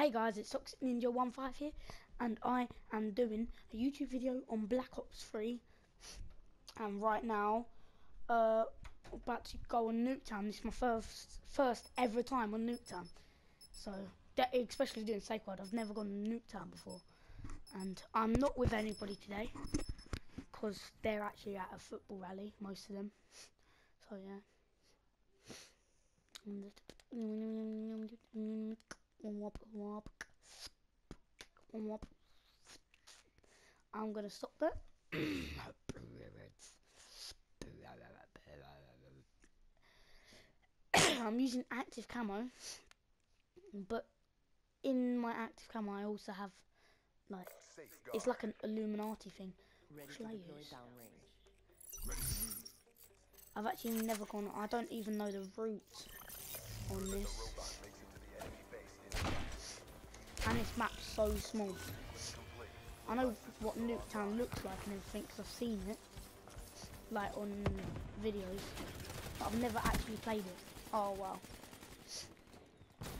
Hey guys, it's Toxic Ninja 15 here, and I am doing a YouTube video on Black Ops 3. And right now, uh, about to go on Nuketown. This is my first first ever time on Nuketown. So, that, especially doing Safeguard, I've never gone on Nuketown before. And I'm not with anybody today, because they're actually at a football rally, most of them. So yeah. I'm gonna stop that. I'm using active camo, but in my active camo I also have like it's like an Illuminati thing. What shall I use? I've actually never gone. I don't even know the route on this, and this map's so small. I know what Nuketown looks like and everything because I've seen it, like on videos, but I've never actually played it. Oh wow!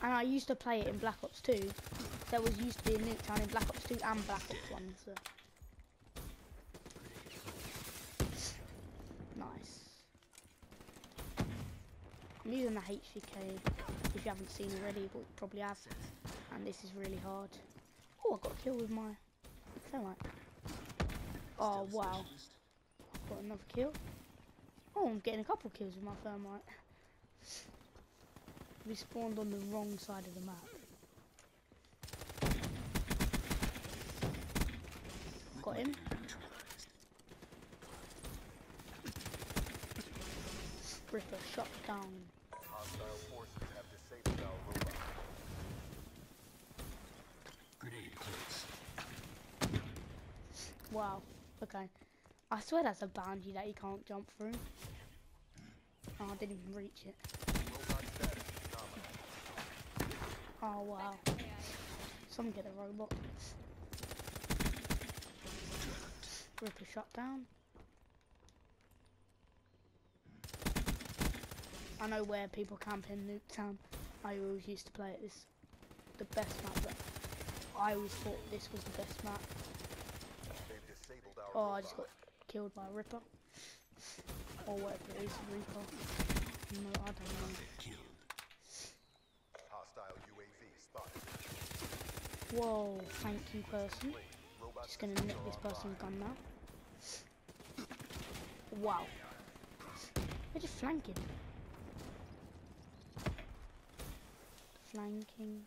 And I used to play it in Black Ops 2. There was used to be a Nuketown in Black Ops 2 and Black Ops 1. So. Nice. I'm using the HVK if you haven't seen already, but probably have. And this is really hard. Oh, I got a kill with my thermite. Oh, wow. Got another kill. Oh, I'm getting a couple kills with my thermite. We spawned on the wrong side of the map. Got him. Ripper shot down. Hostile forces have disabled our robot. Grenade placed. Wow. Okay. I swear that's a boundary that you can't jump through. Oh, I didn't even reach it. Oh wow. Someone get a robot. Ripper shot down. I know where people camp in Nuketown. I always used to play it. This the best map. But I always thought this was the best map. They've disabled our Oh, I just got killed by a Ripper. Or whatever it is, Reaper. No, I don't know. Hostile UAV spotted. Whoa, thank you, person. Just gonna nick this person's gun now. Wow. They're just flanking. Flanking.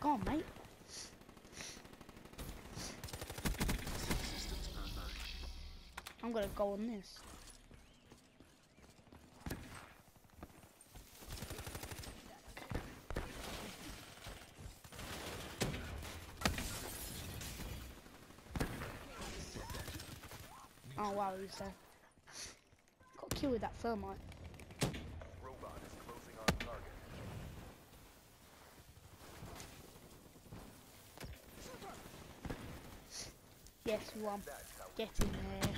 Go on, mate. I'm gonna go on this. Oh wow, he's there. Got a kill with that thermite. Robot is closing on target. Yes, one. Get in there.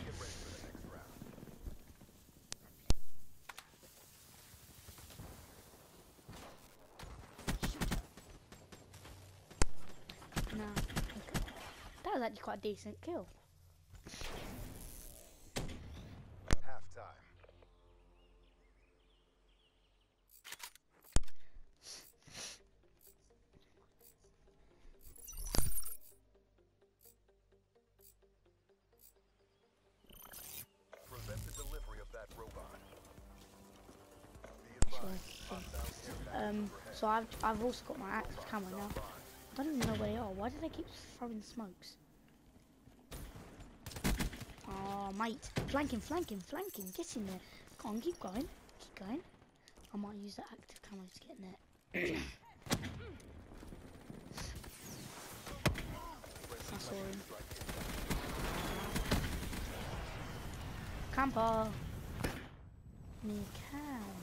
No. That was actually quite a decent kill. Um, so I've I've also got my active camo now. I don't even know where they are. Why do they keep throwing smokes? Oh, mate. Flanking, flanking, flanking. Get in there. Go on, keep going. Keep going. I might use that active camo to get in there. I saw him. Camper. Me can.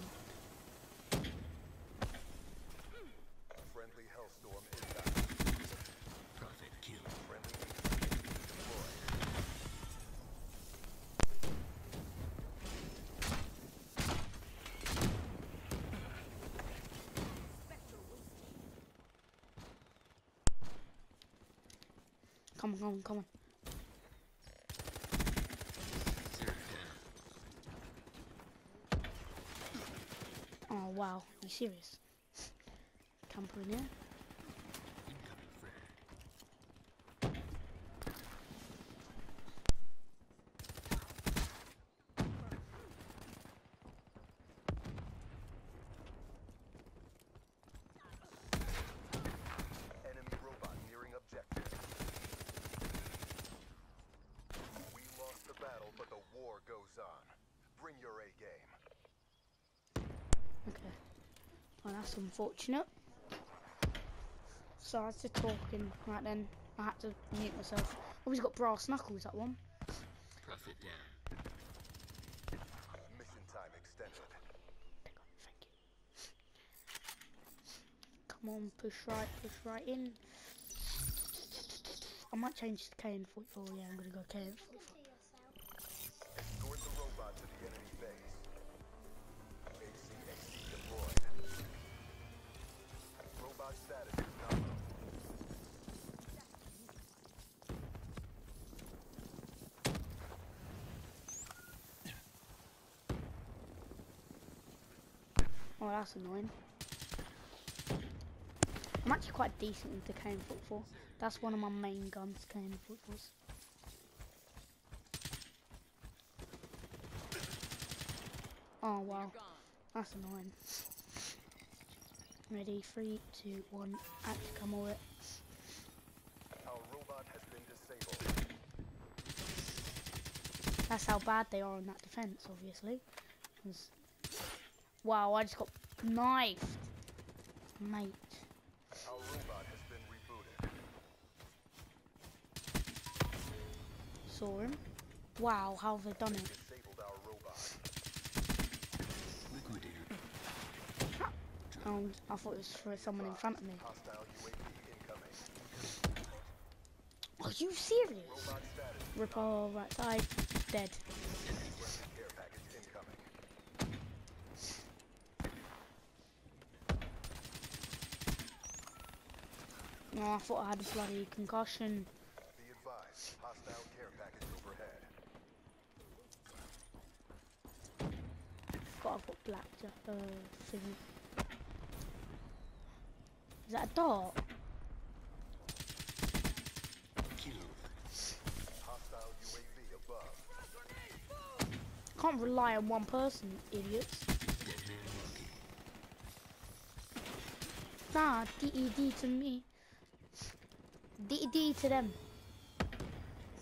Come on, come on, come on. Oh wow, you serious? Camper in here. Incoming frag. Enemy robot nearing objective. We lost the battle, but the war goes on. Bring your A game. Okay. Well, that's unfortunate. So I was just talking right then. I had to mute myself. Oh, he's got brass knuckles, that one. Prophet down. Mission time extended. Thank you. Come on, push right, push right in. I might change to KN44. Yeah, I'm gonna go KN44. Oh, that's annoying. I'm actually quite decent with the KN44. That's one of my main guns, KN44s. Oh wow, that's annoying. Ready, three, two, one, act, come over it. Our robot has been disabled. That's how bad they are on that defense, obviously. 'Cause- Wow, I just got knifed. Mate. Our robot has been rebooted. Saw him. Wow, how have they done it? Disabled our robot. Liquidator. Oh, um, I thought it was for someone in front of me. Hostile UAV incoming. Are you serious? Robot status. Ripper right side, dead. Weapon care package incoming. Oh, I thought I had a bloody concussion. Be advised. Hostile care package overhead. God, I've got black uh, thing. Is that a dart? Killed. Hostile UAV above. Can't rely on one person, idiots. Dead man walking. Nah, DED to me. DED to them.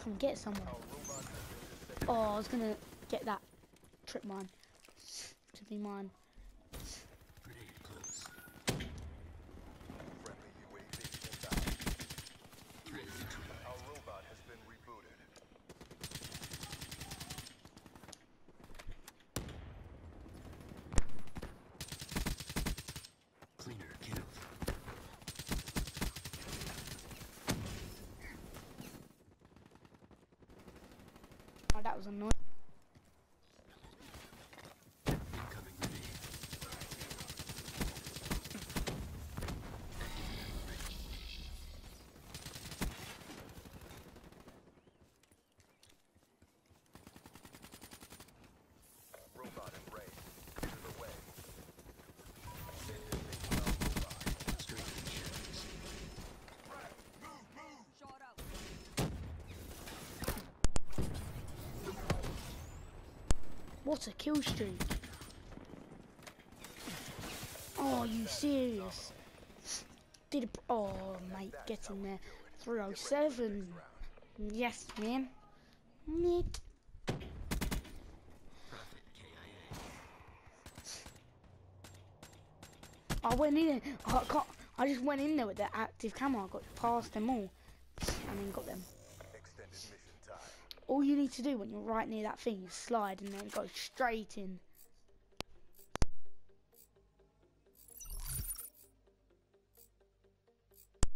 Come get someone. Oh, I was gonna get that trip mine. To be mine. Grenade close. Friendly UAV inbound. Threat neutralized. Our robot has been rebooted. Cleaner killed. Oh, that was annoying. What a kill streak. Oh, you serious? Did oh, mate, get in there. 307. Yes, man. KIA. I went in. I can't. I just went in there with the active camo. I got past them all, and then got them. All you need to do when you're right near that thing is slide and then go straight in.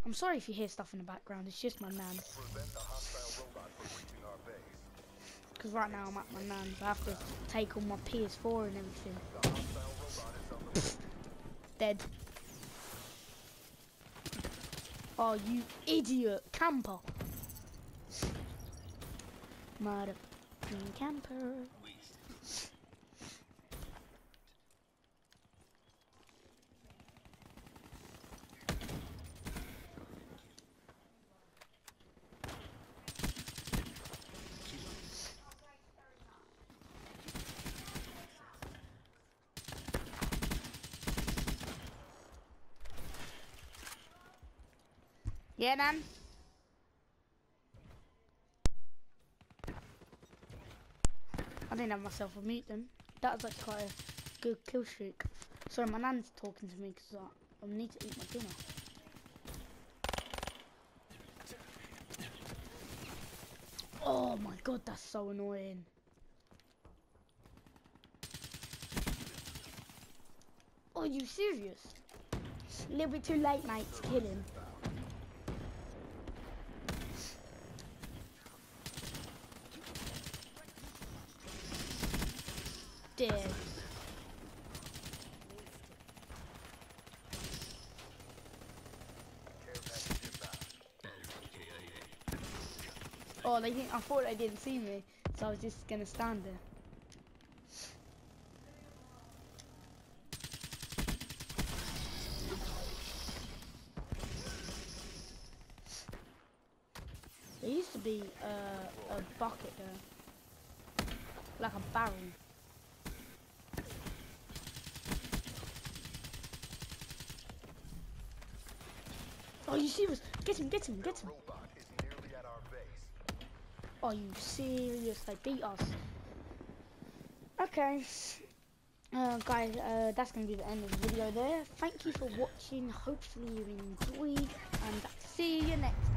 I'm sorry if you hear stuff in the background. It's just my base. Because right now I'm at my nan's. I have to take all my PS4 and everything. Dead. Oh, you idiot camper. Motherfucking camper. Yeah, man. Didn't have myself on mute then. That was like quite a good kill streak. Sorry, my nan's talking to me because I, uh, I need to eat my dinner. Oh my god, that's so annoying. Are you serious? A little bit too late, mate, to kill him. Oh, they I thought they didn't see me, so I was just gonna stand there. There used to be uh, a bucket there, like a barrel. You serious? Get him, get him, get him. Are you serious? They beat us. Okay. Uh, guys, uh, that's going to be the end of the video there. Thank you for watching. Hopefully you enjoyed. And see you next.